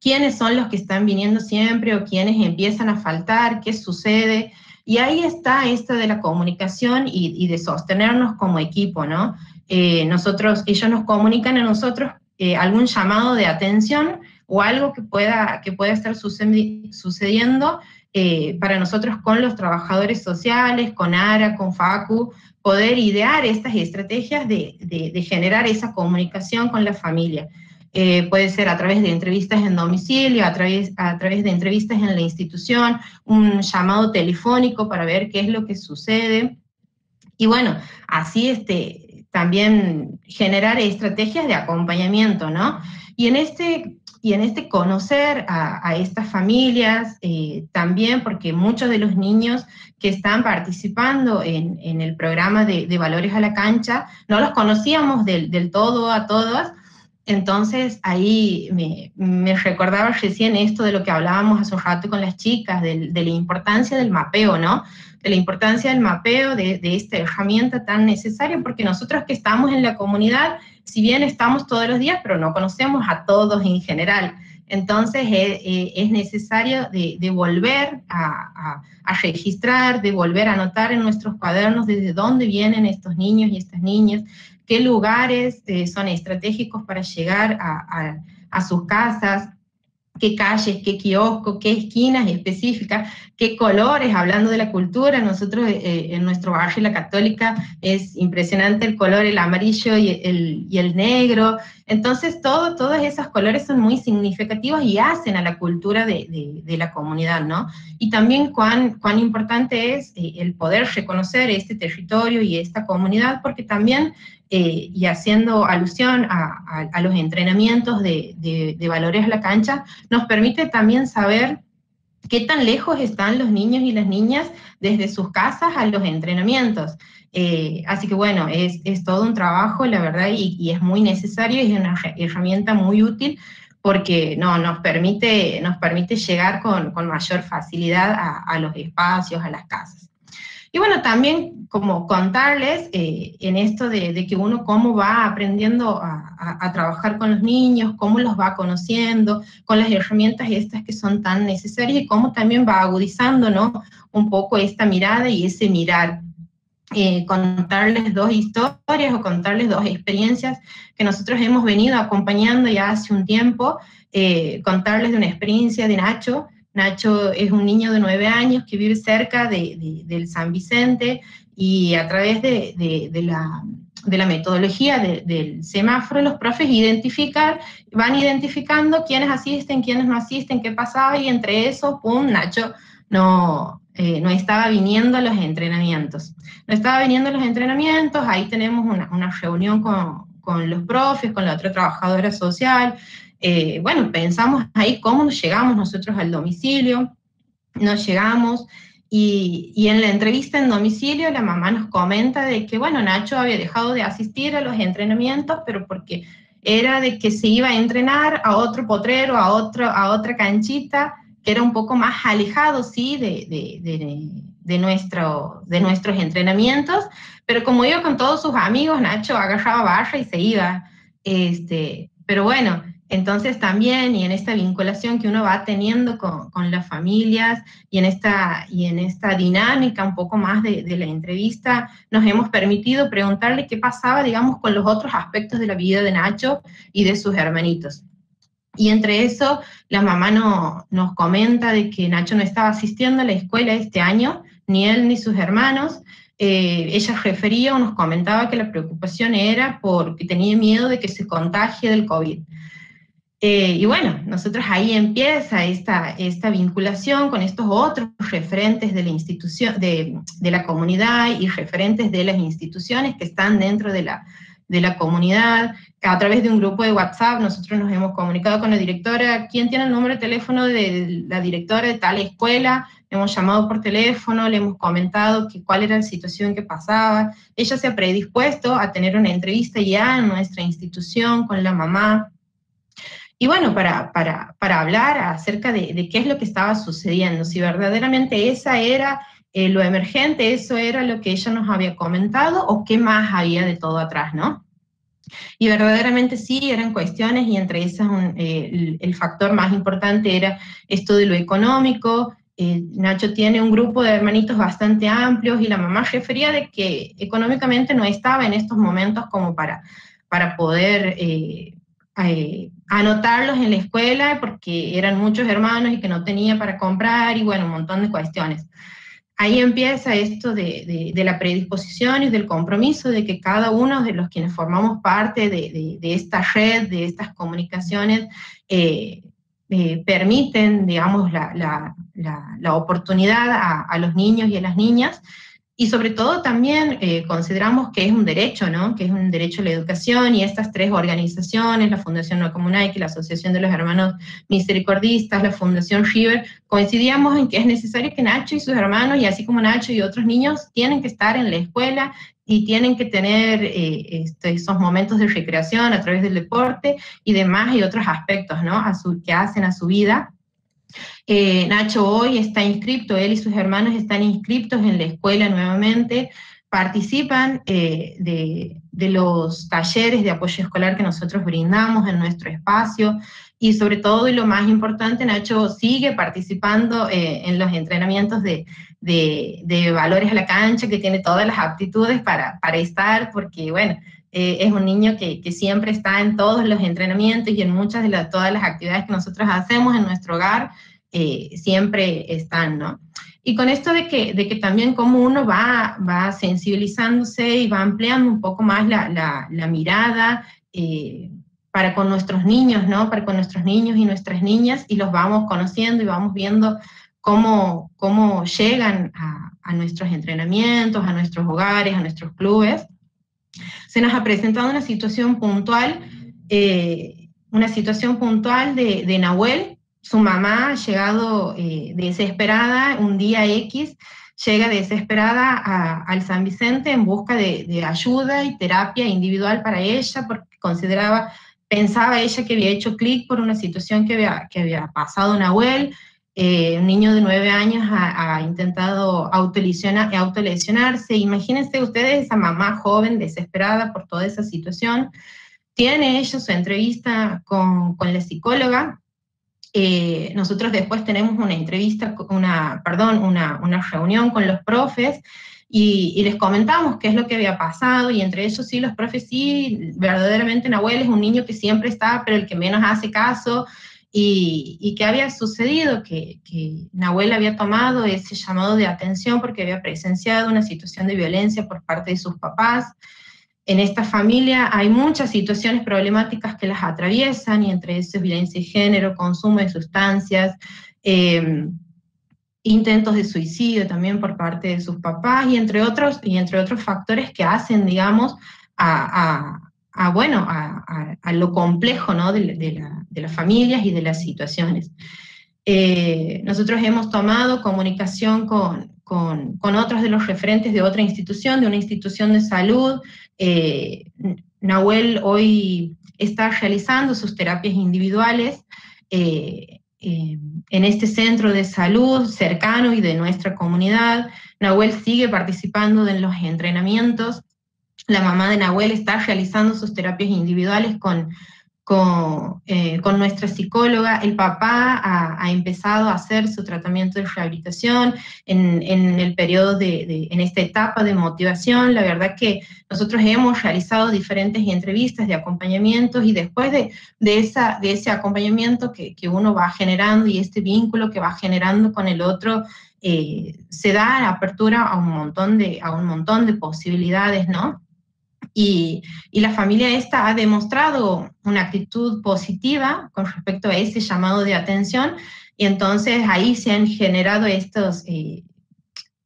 quiénes son los que están viniendo siempre o quiénes empiezan a faltar, qué sucede. Y ahí está esto de la comunicación y, de sostenernos como equipo, ¿no? Eh, nosotros, ellos nos comunican a nosotros eh, algún llamado de atención o algo que pueda, que pueda estar sucediendo eh, para nosotros con los trabajadores sociales, con ARA, con FACU, poder idear estas estrategias de, generar esa comunicación con la familia. eh, puede ser a través de entrevistas en domicilio, a través, a través de entrevistas en la institución, un llamado telefónico para ver qué es lo que sucede. Y bueno, así este, también generar estrategias de acompañamiento, ¿no? Y en este y en este conocer a, estas familias eh, también, porque muchos de los niños que están participando en, el programa de, Valores a la Cancha, no los conocíamos del, todo a todos, entonces ahí me, recordaba recién esto de lo que hablábamos hace un rato con las chicas, de, la importancia del mapeo, ¿no? De la importancia del mapeo, de, de esta herramienta tan necesaria, porque nosotros que estamos en la comunidad, si bien estamos todos los días, pero no conocemos a todos en general. Entonces eh, eh, es necesario de, volver a, registrar, de volver a anotar en nuestros cuadernos desde dónde vienen estos niños y estas niñas, qué lugares eh, son estratégicos para llegar a sus casas, qué calles, qué kioscos, qué esquinas específicas, qué colores, hablando de la cultura, nosotros eh, en nuestro barrio La Católica es impresionante el color, el amarillo y el, y el negro, entonces todo, todos esos colores son muy significativos y hacen a la cultura de, de, la comunidad, ¿no? Y también cuán, cuán importante es eh, el poder reconocer este territorio y esta comunidad, porque también eh, y haciendo alusión a, los entrenamientos de, valores la cancha, nos permite también saber qué tan lejos están los niños y las niñas desde sus casas a los entrenamientos. Eh, así que bueno, es, todo un trabajo, la verdad, y, es muy necesario, y es una herramienta muy útil porque no, nos, permite, nos permite llegar con, mayor facilidad a los espacios, a las casas. Y bueno, también como contarles eh, en esto de, que uno cómo va aprendiendo a, trabajar con los niños, cómo los va conociendo, con las herramientas estas que son tan necesarias y cómo también va agudizando, ¿no? Un poco esta mirada y ese mirar. Eh, contarles dos historias o contarles dos experiencias que nosotros hemos venido acompañando ya hace un tiempo, eh, contarles de una experiencia de Nacho, Nacho es un niño de nueve años que vive cerca de, del San Vicente y a través de, la, la, metodología del semáforo, los profes identificar, van identificando quiénes asisten, quiénes no asisten, qué pasaba, y entre eso, pum, Nacho no, eh, no estaba viniendo a los entrenamientos. No estaba viniendo a los entrenamientos, ahí tenemos una, una reunión con, con los profes, con la otra trabajadora social, eh, bueno, pensamos ahí cómo llegamos nosotros al domicilio, nos llegamos y, y, en la entrevista en domicilio la mamá nos comenta de que, bueno, Nacho había dejado de asistir a los entrenamientos, pero porque era de que se iba a entrenar a otro potrero, a, otro, a otra canchita, que era un poco más alejado, sí, de, de, de, de, nuestro, de nuestros entrenamientos, pero como iba con todos sus amigos, Nacho agarraba barra y se iba. Este, pero bueno, entonces también, y en esta vinculación que uno va teniendo con, las familias y en, esta, y en esta dinámica un poco más de, la entrevista, nos hemos permitido preguntarle qué pasaba, digamos, con los otros aspectos de la vida de Nacho y de sus hermanitos. Y entre eso, la mamá no, nos comenta de que Nacho no estaba asistiendo a la escuela este año, ni él ni sus hermanos. Eh, ella refería o nos comentaba que la preocupación era porque tenía miedo de que se contagie del COVID. Eh, y bueno, nosotros ahí empieza esta, esta vinculación con estos otros referentes de la institución, de, de, la comunidad y referentes de las instituciones que están dentro de la, de la comunidad. A través de un grupo de WhatsApp nosotros nos hemos comunicado con la directora, ¿quién tiene el número de teléfono de la directora de tal escuela? hemos llamado por teléfono, le hemos comentado que, cuál era la situación que pasaba. Ella se ha predispuesto a tener una entrevista ya en nuestra institución con la mamá y bueno, para, para, para hablar acerca de, qué es lo que estaba sucediendo, si verdaderamente esa era eh, lo emergente, eso era lo que ella nos había comentado o qué más había de todo atrás, ¿no? Y verdaderamente sí, eran cuestiones y entre esas eh, el, factor más importante era esto de lo económico. Eh, Nacho tiene un grupo de hermanitos bastante amplios y la mamá refería de que económicamente no estaba en estos momentos como para, para poder anotarlos en la escuela porque eran muchos hermanos y que no tenía para comprar y bueno, un montón de cuestiones. ahí empieza esto de, la predisposición y del compromiso de que cada uno de los quienes formamos parte de, esta red, de estas comunicaciones, eh, eh, permiten, digamos, la, oportunidad a, los niños y a las niñas y sobre todo también eh, consideramos que es un derecho, ¿no? Que es un derecho a la educación y estas tres organizaciones, la Fundación No Comunaic, la Asociación de los Hermanos Misericordistas, la Fundación River, coincidíamos en que es necesario que Nacho y sus hermanos, y así como Nacho y otros niños, tienen que estar en la escuela y tienen que tener eh, este, esos momentos de recreación a través del deporte y demás y otros aspectos, ¿no? A que hacen a su vida eh, Nacho hoy está inscrito, él y sus hermanos están inscritos en la escuela nuevamente, participan eh, de, los talleres de apoyo escolar que nosotros brindamos en nuestro espacio. Y sobre todo, y lo más importante, Nacho sigue participando eh, en los entrenamientos de, valores a la cancha, que tiene todas las aptitudes para, estar, porque bueno, es un niño que, siempre está en todos los entrenamientos y en muchas de todas las actividades que nosotros hacemos en nuestro hogar, eh, siempre están, ¿no? Y con esto de que, de que también como uno va, va sensibilizándose y va ampliando un poco más la, la, mirada eh, para con nuestros niños, ¿no? Para con nuestros niños y nuestras niñas y los vamos conociendo y vamos viendo cómo, cómo llegan a nuestros entrenamientos, a nuestros hogares, a nuestros clubes. Se nos ha presentado una situación puntual, eh, una situación puntual de, de Nahuel, su mamá ha llegado eh, desesperada, un día X, llega desesperada al San Vicente en busca de, ayuda y terapia individual para ella, porque consideraba, pensaba ella que había hecho clic por una situación que había, que había pasado Nahuel, eh, un niño de nueve años ha, intentado autolesionarse. Imagínense ustedes esa mamá joven desesperada por toda esa situación. Tiene ella su entrevista con, la psicóloga, eh, nosotros después tenemos una entrevista, una, perdón, una, una reunión con los profes y, les comentamos qué es lo que había pasado y entre ellos sí, los profes sí, verdaderamente Nahuel es un niño que siempre está, pero el que menos hace caso y, y que había sucedido, que, que Nahuel había tomado ese llamado de atención porque había presenciado una situación de violencia por parte de sus papás. En esta familia hay muchas situaciones problemáticas que las atraviesan y entre esas violencia de género, consumo de sustancias, em, intentos de suicidio también por parte de sus papás y entre otros, y entre otros factores que hacen, digamos, a, bueno, a, lo complejo ¿no? de, las familias y de las situaciones. Eh, nosotros hemos tomado comunicación con, con, con, otros de los referentes de otra institución, de una institución de salud, eh, Nahuel hoy está realizando sus terapias individuales eh, en este centro de salud cercano y de nuestra comunidad. Nahuel sigue participando en los entrenamientos. La mamá de Nahuel está realizando sus terapias individuales con, con, eh, con, nuestra psicóloga, el papá ha, empezado a hacer su tratamiento de rehabilitación en, en el periodo de, en esta etapa de motivación. La verdad que nosotros hemos realizado diferentes entrevistas de acompañamientos y después de, de, esa, de ese acompañamiento que, que, uno va generando y este vínculo que va generando con el otro, eh, se da apertura a un montón de, a un montón de posibilidades, ¿no? Y, la familia esta ha demostrado una actitud positiva con respecto a ese llamado de atención y entonces ahí se han generado estos, eh,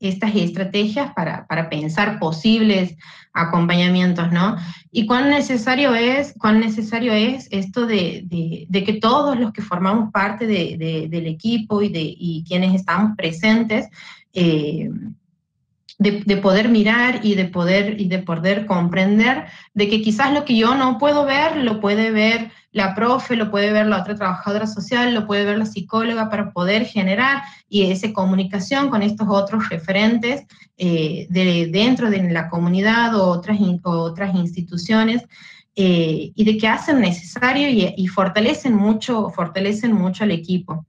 estas estrategias para, pensar posibles acompañamientos, ¿no? Y cuán necesario es, cuán necesario es esto de, que todos los que formamos parte del equipo y, de, y quienes estamos presentes, eh, de, poder mirar y de poder, y de poder comprender de que quizás lo que yo no puedo ver, lo puede ver la profe, lo puede ver la otra trabajadora social, lo puede ver la psicóloga para poder generar y esa comunicación con estos otros referentes eh, de, dentro de la comunidad o otras, otras instituciones. Eh, y de que hacen necesario y, y, fortalecen mucho, fortalecen mucho al equipo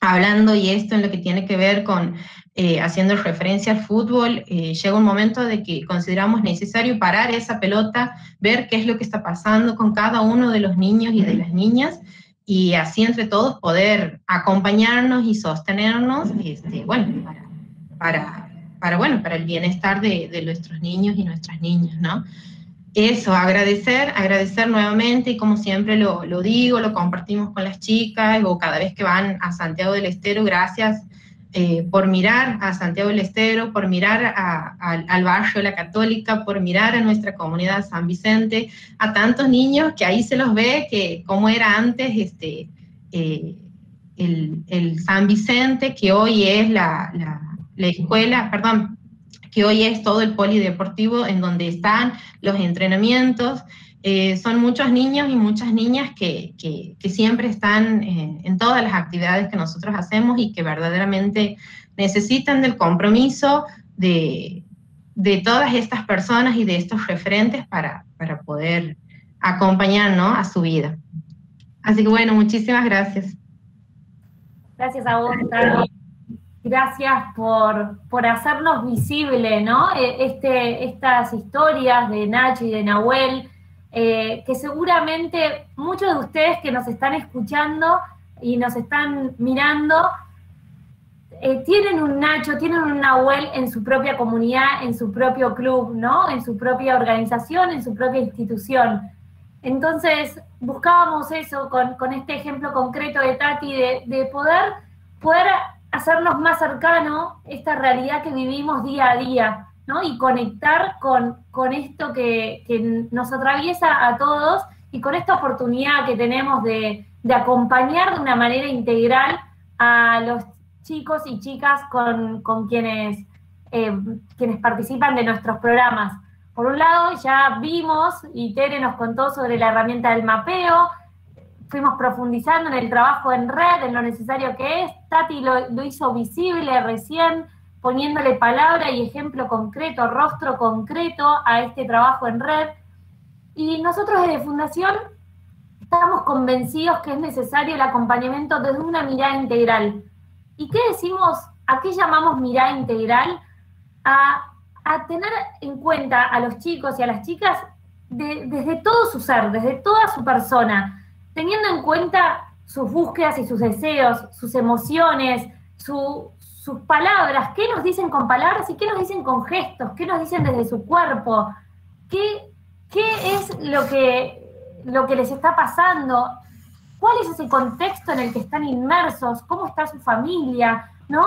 hablando y esto en lo que tiene que ver con eh, haciendo referencia al fútbol, eh, llega un momento de que consideramos necesario parar esa pelota, ver qué es lo que está pasando con cada uno de los niños y de las niñas, y así entre todos poder acompañarnos y sostenernos, este, bueno, para, para, bueno, para el bienestar de, de nuestros niños y nuestras niñas, ¿no? Eso, agradecer, agradecer nuevamente y como siempre lo, lo, digo, lo compartimos con las chicas o cada vez que van a Santiago del Estero, gracias eh, por mirar a Santiago del Estero, por mirar al barrio la Católica, por mirar a nuestra comunidad San Vicente, a tantos niños que ahí se los ve que como era antes este, eh, el, San Vicente, que hoy es la, la escuela, perdón, que hoy es todo el polideportivo en donde están los entrenamientos. Eh, son muchos niños y muchas niñas que, que, siempre están en, todas las actividades que nosotros hacemos y que verdaderamente necesitan del compromiso de, de todas estas personas y de estos referentes para, para poder acompañar a su vida. Así que bueno, muchísimas gracias. Gracias a vos, Gracias por, por hacernos visible, ¿no? E, este, estas historias de Nacho y de Nahuel, eh, que seguramente muchos de ustedes que nos están escuchando y nos están mirando, eh, tienen un Nacho, tienen un Nahuel en su propia comunidad, en su propio club, ¿no? En su propia organización, en su propia institución. Entonces, buscábamos eso con, este ejemplo concreto de Tati, de, de poder, poder hacernos más cercano esta realidad que vivimos día a día, ¿no? Y conectar con, con esto que, nos atraviesa a todos y con esta oportunidad que tenemos de, acompañar de una manera integral a los chicos y chicas con, quienes, eh, quienes participan de nuestros programas. Por un lado, ya vimos, y Tere nos contó sobre la herramienta del mapeo, fuimos profundizando en el trabajo en red, en lo necesario que es. Tati lo, hizo visible recién, poniéndole palabra y ejemplo concreto, rostro concreto a este trabajo en red. Y nosotros desde Fundación estamos convencidos que es necesario el acompañamiento desde una mirada integral. ¿Y qué decimos? ¿A qué llamamos mirada integral? A, tener en cuenta a los chicos y a las chicas desde todo su ser, desde toda su persona teniendo en cuenta sus búsquedas y sus deseos, sus emociones, sus palabras, qué nos dicen con palabras y qué nos dicen con gestos, qué nos dicen desde su cuerpo, qué, qué es lo que, lo que les está pasando, cuál es ese contexto en el que están inmersos, cómo está su familia, ¿no?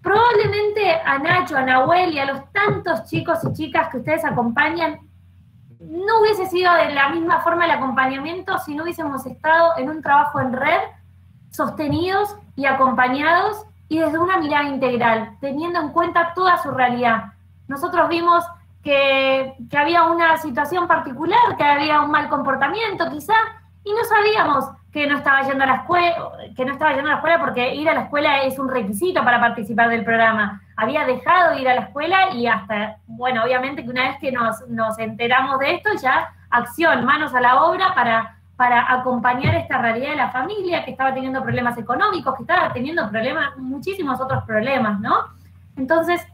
Probablemente a Nacho, a Nahuel y a los tantos chicos y chicas que ustedes acompañan no hubiese sido de la misma forma el acompañamiento si no hubiésemos estado en un trabajo en red, sostenidos y acompañados y desde una mirada integral, teniendo en cuenta toda su realidad. Nosotros vimos que, había una situación particular, que había un mal comportamiento quizá, y no sabíamos que no estaba yendo a la escuela, que no estaba yendo a la escuela porque ir a la escuela es un requisito para participar del programa. Había dejado de ir a la escuela y hasta, bueno, obviamente que una vez que nos, nos enteramos de esto, ya acción, manos a la obra para, para acompañar esta realidad de la familia que estaba teniendo problemas económicos, que estaba teniendo problemas, muchísimos otros problemas, ¿no? Entonces,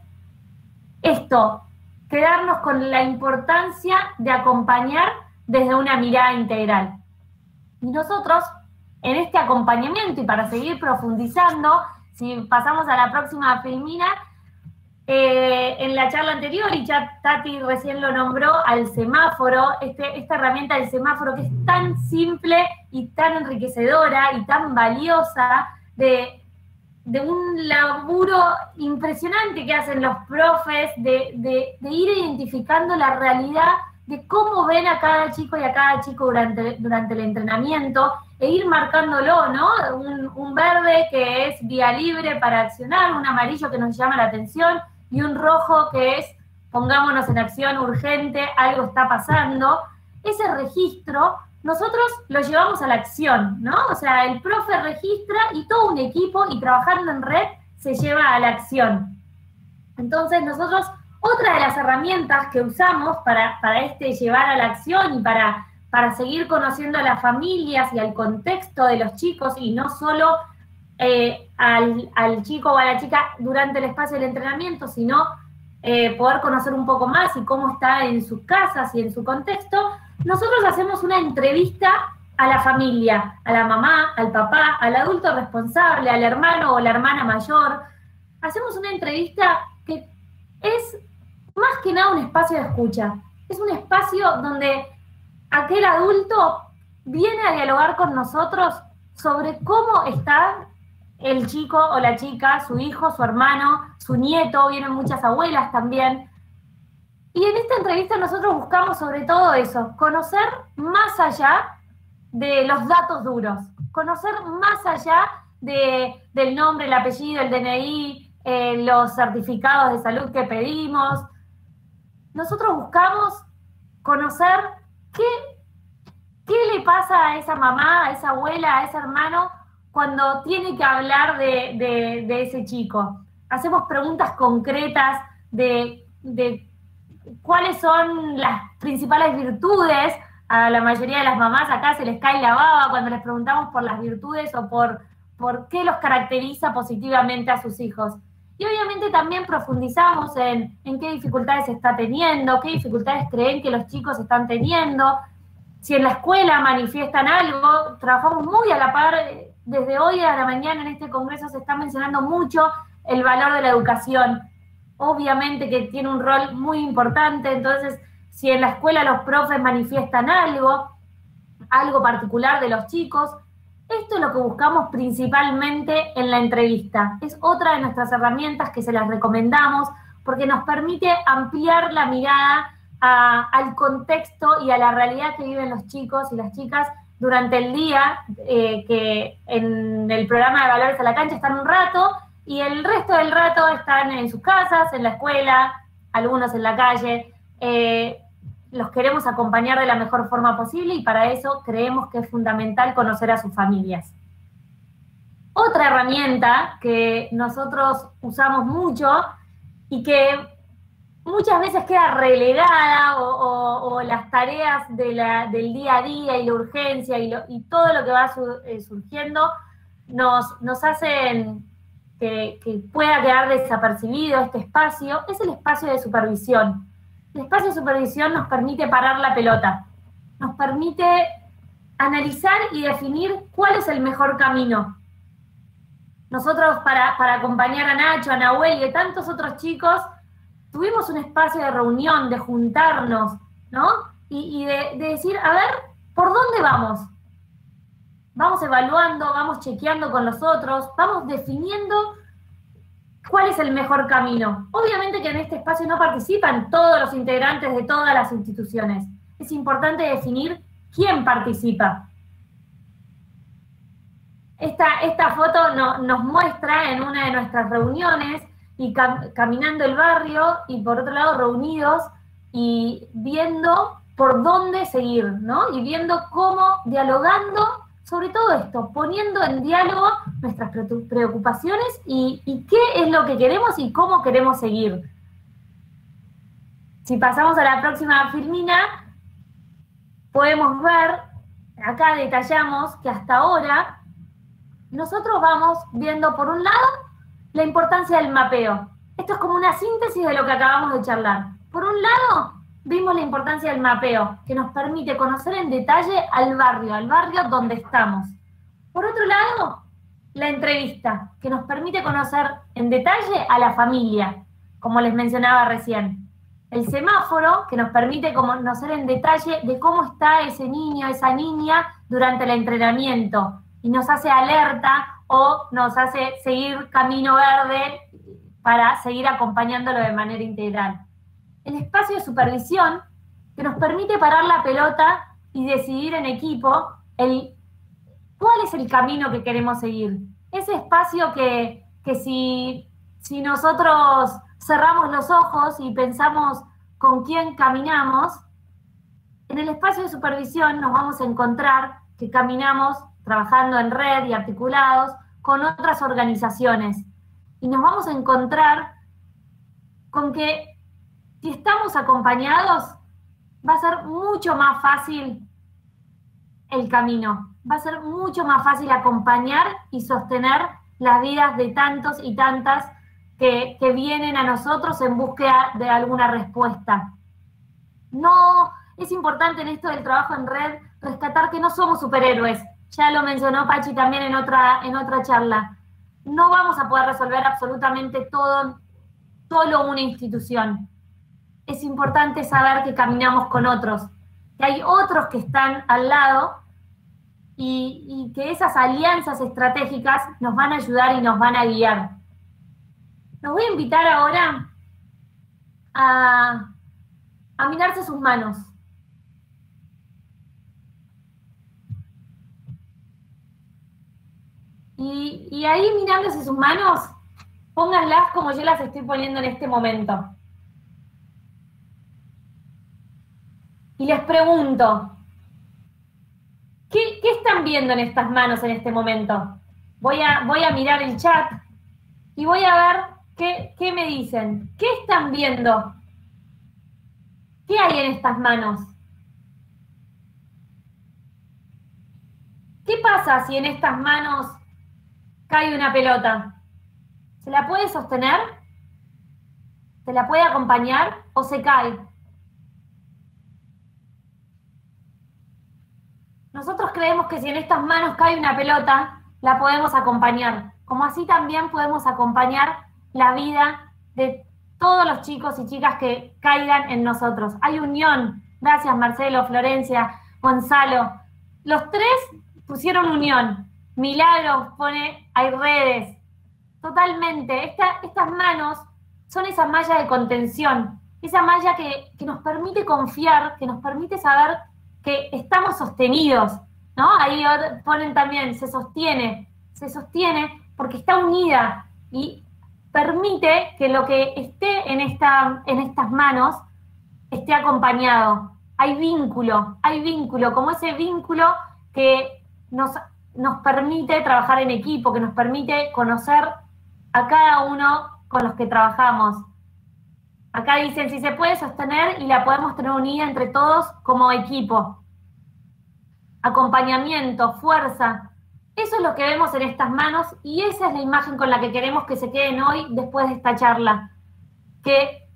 esto, quedarnos con la importancia de acompañar desde una mirada integral. Y nosotros, en este acompañamiento y para seguir profundizando, si pasamos a la próxima Filmina, eh, en la charla anterior, y ya Tati recién lo nombró, al semáforo, este, esta herramienta del semáforo que es tan simple y tan enriquecedora y tan valiosa de, un laburo impresionante que hacen los profes de, de ir identificando la realidad de cómo ven a cada chico y a cada chico durante, durante el entrenamiento e ir marcándolo, ¿no? Un, verde que es vía libre para accionar, un amarillo que nos llama la atención y un rojo que es pongámonos en acción urgente, algo está pasando. Ese registro nosotros lo llevamos a la acción, ¿no? O sea, el profe registra y todo un equipo y trabajando en red se lleva a la acción. Entonces nosotros otra de las herramientas que usamos para, este llevar a la acción y para, para seguir conociendo a las familias y al contexto de los chicos y no solo eh, al, chico o a la chica durante el espacio del entrenamiento, sino eh, poder conocer un poco más y cómo está en sus casas y en su contexto, nosotros hacemos una entrevista a la familia, a la mamá, al papá, al adulto responsable, al hermano o la hermana mayor. Hacemos una entrevista que es más que nada un espacio de escucha. Es un espacio donde aquel adulto viene a dialogar con nosotros sobre cómo está el chico o la chica, su hijo, su hermano, su nieto, vienen muchas abuelas también. Y en esta entrevista nosotros buscamos sobre todo eso, conocer más allá de los datos duros, conocer más allá de, del nombre, el apellido, el DNI, eh, los certificados de salud que pedimos. Nosotros buscamos conocer qué, qué le pasa a esa mamá, a esa abuela, a ese hermano cuando tiene que hablar de, ese chico. Hacemos preguntas concretas de, de cuáles son las principales virtudes. A la mayoría de las mamás acá se les cae la baba cuando les preguntamos por las virtudes o por, por qué los caracteriza positivamente a sus hijos. Y obviamente también profundizamos en, en qué dificultades está teniendo, qué dificultades creen que los chicos están teniendo, si en la escuela manifiestan algo, trabajamos muy a la par desde hoy a la mañana en este congreso se está mencionando mucho el valor de la educación. Obviamente que tiene un rol muy importante, entonces si en la escuela los profes manifiestan algo, algo particular de los chicos, esto es lo que buscamos principalmente en la entrevista. Es otra de nuestras herramientas que se las recomendamos porque nos permite ampliar la mirada al contexto y a la realidad que viven los chicos y las chicas durante el día, eh, que en el programa de Valores a la Cancha están un rato y el resto del rato están en sus casas, en la escuela, algunos en la calle. Eh, los queremos acompañar de la mejor forma posible y para eso creemos que es fundamental conocer a sus familias. Otra herramienta que nosotros usamos mucho y que muchas veces queda relegada o, las tareas del día a día y la urgencia y, todo lo que va eh, surgiendo nos, nos hacen que, pueda quedar desapercibido este espacio, es el espacio de supervisión. El espacio de supervisión nos permite parar la pelota, nos permite analizar y definir cuál es el mejor camino. Nosotros para, para acompañar a Nacho, a Nahuel y tantos otros chicos, tuvimos un espacio de reunión, de juntarnos, ¿no? Y, de, decir, a ver, ¿por dónde vamos? Vamos evaluando, vamos chequeando con los otros, vamos definiendo cuál es el mejor camino. Obviamente que en este espacio no participan todos los integrantes de todas las instituciones. Es importante definir quién participa. Esta, esta foto nos muestra en una de nuestras reuniones y caminando el barrio y por otro lado reunidos y viendo por dónde seguir, ¿no? Y viendo cómo, dialogando sobre todo esto, poniendo en diálogo nuestras preocupaciones y, y qué es lo que queremos y cómo queremos seguir. Si pasamos a la próxima filmina, podemos ver, acá detallamos que hasta ahora nosotros vamos viendo por un lado la importancia del mapeo. Esto es como una síntesis de lo que acabamos de charlar. Por un lado, vimos la importancia del mapeo, que nos permite conocer en detalle al barrio, al barrio donde estamos. Por otro lado, la entrevista, que nos permite conocer en detalle a la familia, como les mencionaba recién. El semáforo, que nos permite conocer en detalle de cómo está ese niño, esa niña durante el entrenamiento y nos hace alerta o nos hace seguir camino verde para seguir acompañándolo de manera integral. El espacio de supervisión que nos permite parar la pelota y decidir en equipo el, cuál es el camino que queremos seguir. Ese espacio que, que si, si nosotros cerramos los ojos y pensamos con quién caminamos, en el espacio de supervisión nos vamos a encontrar que caminamos trabajando en red y articulados con otras organizaciones. Y nos vamos a encontrar con que si estamos acompañados, va a ser mucho más fácil el camino. Va a ser mucho más fácil acompañar y sostener las vidas de tantos y tantas que, que vienen a nosotros en búsqueda de alguna respuesta. No, es importante en esto del trabajo en red rescatar que no somos superhéroes, ya lo mencionó Pachi también en otra, en otra charla. No vamos a poder resolver absolutamente todo, solo una institución. Es importante saber que caminamos con otros, que hay otros que están al lado y, que esas alianzas estratégicas nos van a ayudar y nos van a guiar. Los voy a invitar ahora a, mirarse sus manos. Y, y, ahí mirándose sus manos, pónganlas como yo las estoy poniendo en este momento. Les pregunto, ¿Qué, están viendo en estas manos en este momento? Voy a, voy a mirar el chat y voy a ver qué, qué me dicen. ¿Qué están viendo? ¿Qué hay en estas manos? ¿Qué pasa si en estas manos cae una pelota? ¿Se la puede sostener? ¿Se la puede acompañar o se cae? Nosotros creemos que si en estas manos cae una pelota, la podemos acompañar, como así también podemos acompañar la vida de todos los chicos y chicas que caigan en nosotros. Hay unión. Gracias Marcelo, Florencia, Gonzalo. Los tres pusieron unión. Milagros pone, hay redes. Totalmente. estas manos son esa malla de contención, esa malla que, que nos permite confiar, que nos permite saber que estamos sostenidos, ¿no? Ahí ponen también, se sostiene, se sostiene porque está unida y permite que lo que esté en, esta, en estas manos esté acompañado. Hay vínculo, hay vínculo, como ese vínculo que nos, nos permite trabajar en equipo, que nos permite conocer a cada uno con los que trabajamos. Acá dicen, si se puede sostener y la podemos tener unida entre todos como equipo. Acompañamiento, fuerza. Eso es lo que vemos en estas manos y esa es la imagen con la que queremos que se queden hoy después de esta charla. Que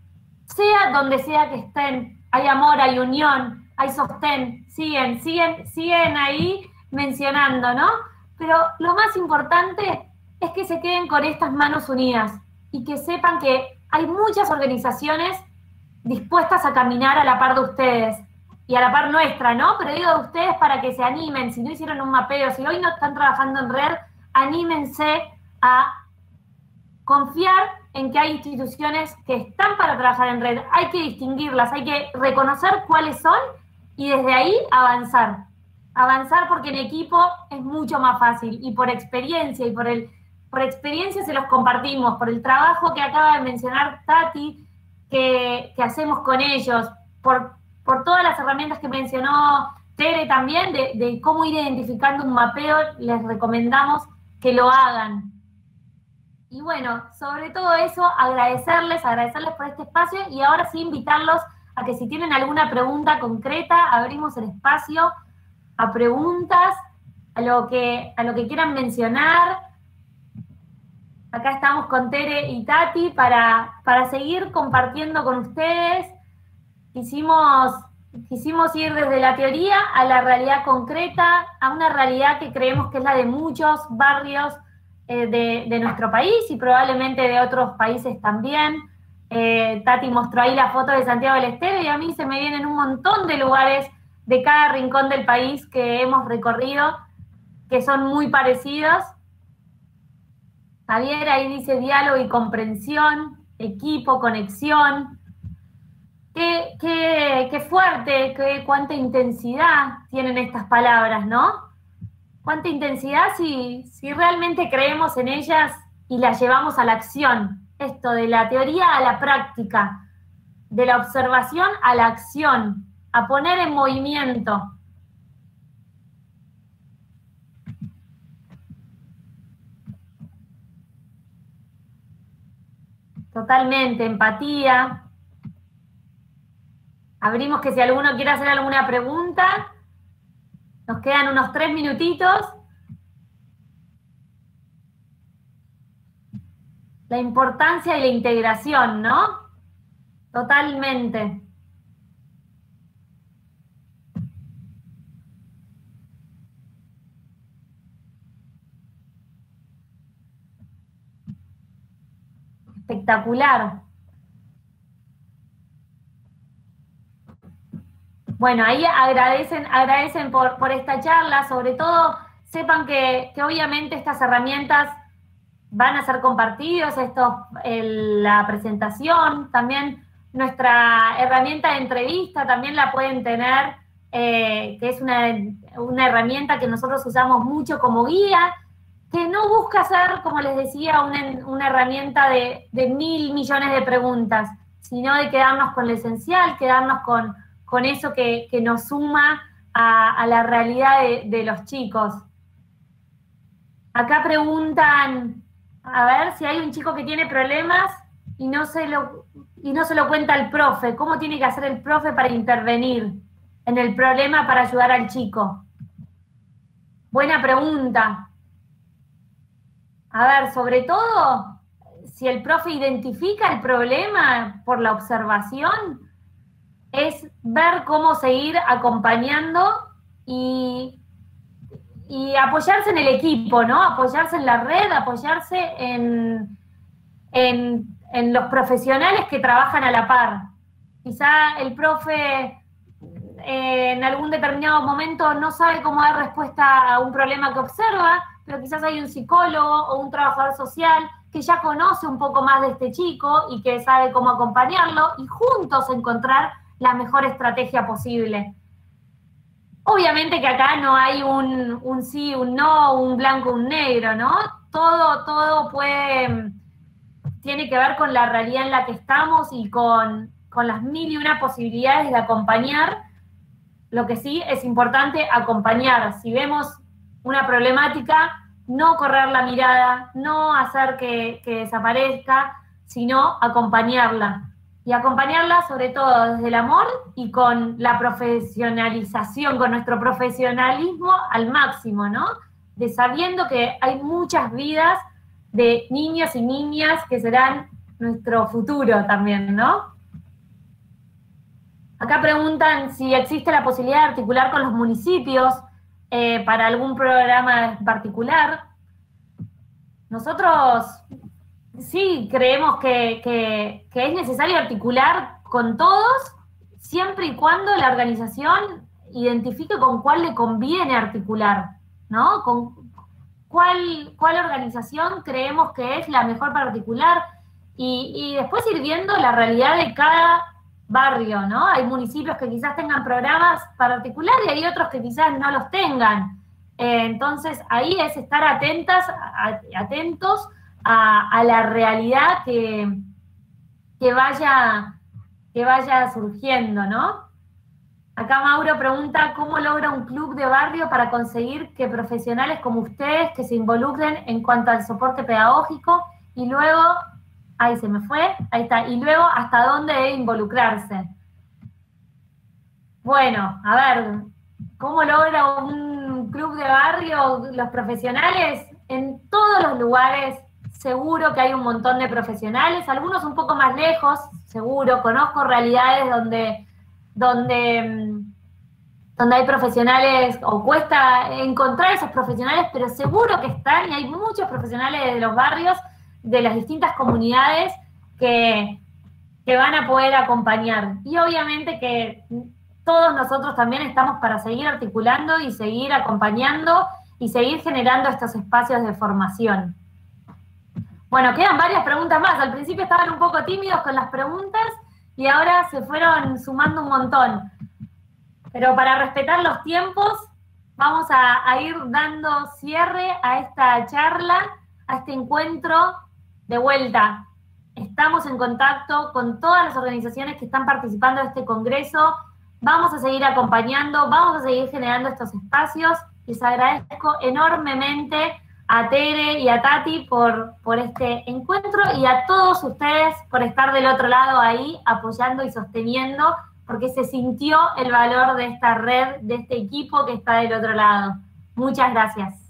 sea donde sea que estén, hay amor, hay unión, hay sostén, siguen, siguen, siguen ahí mencionando, ¿no? Pero lo más importante es que se queden con estas manos unidas y que sepan que hay muchas organizaciones dispuestas a caminar a la par de ustedes y a la par nuestra, ¿no? Pero digo de ustedes para que se animen, si no hicieron un mapeo, si hoy no están trabajando en red, anímense a confiar en que hay instituciones que están para trabajar en red. Hay que distinguirlas, hay que reconocer cuáles son y desde ahí avanzar. Avanzar porque en equipo es mucho más fácil y por experiencia y por el por experiencia se los compartimos, por el trabajo que acaba de mencionar Tati, que, hacemos con ellos, por, todas las herramientas que mencionó Tere también, de, cómo ir identificando un mapeo, les recomendamos que lo hagan. Y bueno, sobre todo eso, agradecerles, agradecerles por este espacio y ahora sí invitarlos a que si tienen alguna pregunta concreta, abrimos el espacio a preguntas, a lo que quieran mencionar, Acá estamos con Tere y Tati para, para seguir compartiendo con ustedes. Quisimos, quisimos ir desde la teoría a la realidad concreta, a una realidad que creemos que es la de muchos barrios eh, de, nuestro país y probablemente de otros países también. Eh, Tati mostró ahí la foto de Santiago del Estero y a mí se me vienen un montón de lugares de cada rincón del país que hemos recorrido que son muy parecidos Javier ahí dice diálogo y comprensión, equipo, conexión. Qué, qué, fuerte, qué, cuánta intensidad tienen estas palabras, ¿no? Cuánta intensidad si, si realmente creemos en ellas y las llevamos a la acción. Esto de la teoría a la práctica, de la observación a la acción, a poner en movimiento. Totalmente, empatía. Abrimos que si alguno quiere hacer alguna pregunta, nos quedan unos tres minutitos. La importancia de la integración, ¿no? Totalmente. Bueno, ahí agradecen, agradecen por, por esta charla, sobre todo sepan que, que, obviamente estas herramientas van a ser compartidos, esto, la presentación, también nuestra herramienta de entrevista también la pueden tener, eh, que es una, una herramienta que nosotros usamos mucho como guía, que no busca ser, como les decía, una, herramienta de, mil millones de preguntas, sino de quedarnos con lo esencial, quedarnos con, con eso que, nos suma a, la realidad de, de los chicos. Acá preguntan, a ver si hay un chico que tiene problemas y no se lo, y no se lo cuenta el profe. ¿Cómo tiene que hacer el profe para intervenir en el problema para ayudar al chico? Buena pregunta. A ver, sobre todo, si el profe identifica el problema por la observación, es ver cómo seguir acompañando y apoyarse en el equipo, ¿no? Apoyarse en la red, apoyarse en, en, los profesionales que trabajan a la par. Quizá el profe eh, en algún determinado momento no sabe cómo dar respuesta a un problema que observa, pero quizás hay un psicólogo o un trabajador social que ya conoce un poco más de este chico y que sabe cómo acompañarlo y juntos encontrar la mejor estrategia posible. Obviamente que acá no hay un, sí, un no, un blanco, un negro, ¿no? Todo, todo puede, tiene que ver con la realidad en la que estamos y con, con las mil y una posibilidades de acompañar. Lo que sí es importante acompañar. Si vemos una problemática, no correr la mirada, no hacer que, que desaparezca, sino acompañarla y acompañarla sobre todo desde el amor y con la profesionalización, con nuestro profesionalismo al máximo, ¿no? De sabiendo que hay muchas vidas de niños y niñas que serán nuestro futuro también, ¿no? Acá preguntan si existe la posibilidad de articular con los municipios eh, para algún programa en particular. Nosotros sí creemos que, es necesario articular con todos, siempre y cuando la organización identifique con cuál le conviene articular, ¿no? Con cuál, cuál organización creemos que es la mejor para articular y, y después ir viendo la realidad de cada barrio, ¿no? Hay municipios que quizás tengan programas para articular y hay otros que quizás no los tengan. Eh, entonces, ahí es estar atentas, atentos a, la realidad que, que, vaya, que vaya surgiendo, ¿no? Acá Mauro pregunta, ¿cómo logra un club de barrio para conseguir que profesionales como ustedes que se involucren en cuanto al soporte pedagógico y luego, ahí se me fue, ahí está, y luego hasta dónde debe involucrarse? Bueno, a ver, ¿cómo logra un club de barrio los profesionales? En todos los lugares seguro que hay un montón de profesionales, algunos un poco más lejos, seguro, conozco realidades donde, donde, donde hay profesionales, o cuesta encontrar esos profesionales, pero seguro que están y hay muchos profesionales de los barrios, de las distintas comunidades que, que van a poder acompañar. Y obviamente que todos nosotros también estamos para seguir articulando y seguir acompañando y seguir generando estos espacios de formación. Bueno, quedan varias preguntas más. Al principio estaban un poco tímidos con las preguntas y ahora se fueron sumando un montón. Pero para respetar los tiempos, vamos a, ir dando cierre a esta charla, a este encuentro de vuelta. Estamos en contacto con todas las organizaciones que están participando de este congreso. Vamos a seguir acompañando, vamos a seguir generando estos espacios. Les agradezco enormemente a Tere y a Tati por, por este encuentro y a todos ustedes por estar del otro lado ahí apoyando y sosteniendo, porque se sintió el valor de esta red, de este equipo que está del otro lado. Muchas gracias.